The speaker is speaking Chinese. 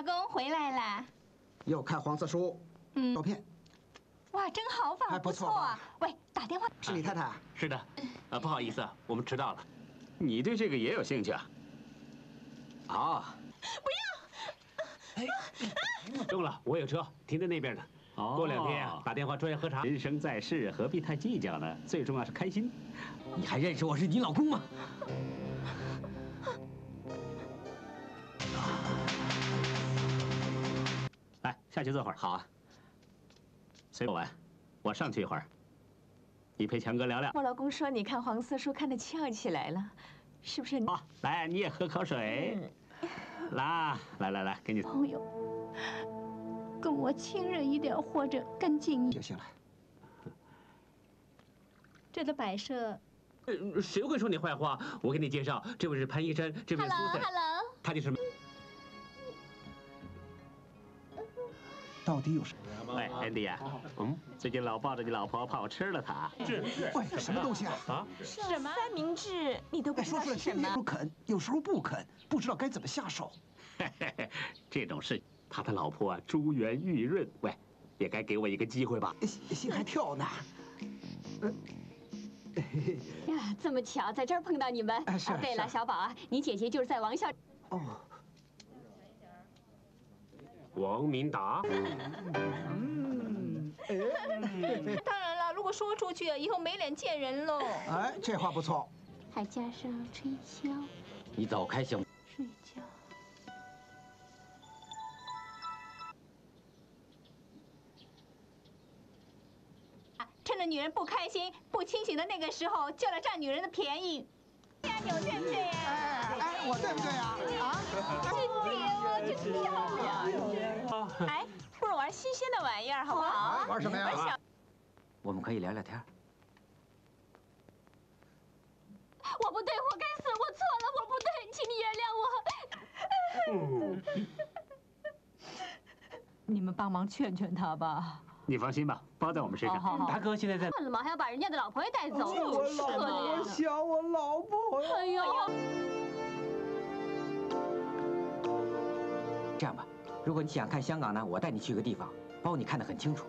老公回来啦。又看黄色书，嗯照，片哇，真豪放，还不错啊。喂，打电话。是你太太啊。是的，啊，不好意思，我们迟到了。你对这个也有兴趣啊？啊，中了，我有车，停在那边呢。哦过两天啊，打电话出来喝茶。人生在世，何必太计较呢？最重要是开心。你还认识我是你老公吗？下去坐会儿。好啊，随我玩，我上去一会儿。你陪强哥聊聊。我老公说你看黄色书看得翘起来了，是不是？好，来，你也喝口水。来，来来来，给你。朋友，跟我亲热一点，或者更近一点。就行了。这的摆设呃谁会说你坏话？我给你介绍，这位是潘医生，这位是苏珊，，Hello，他就是。到底有什么？喂，Andy 呀，嗯，最近老抱着你老婆，怕我吃了她。喂，什么东西啊？啊，什么三明治？你都不哎，知说出来道是什么天天都？啃，有时候不肯，不知道该怎么下手。这种事，他的老婆啊，珠圆玉润，喂，也该给我一个机会吧？心心还跳呢。呀，这么巧，在这儿碰到你们。哎是啊，对了，小宝啊，你姐姐就是在王校。哦，王明达，当然了，如果说出去，以后没脸见人喽。哎，这话不错。还加上吹箫、你走开行吗？睡觉。趁着女人不开心、不清醒的那个时候，就来占女人的便宜。对不对呀？哎哎，我对不对啊？啊？真甜哦，真漂亮。哎，不如玩新鲜的玩意儿，好不好？玩什么呀？我们可以聊聊天。我不对，我该死，我错了，我不对，请你原谅我。你们帮忙劝劝他吧。你放心吧，包在我们身上。好好好。达哥现在在。算了吗？还要把人家的老婆也带走，我可老婆怜。想我老婆。哎呦，这样吧，如果你想看香港呢，我带你去个地方，包你看得很清楚。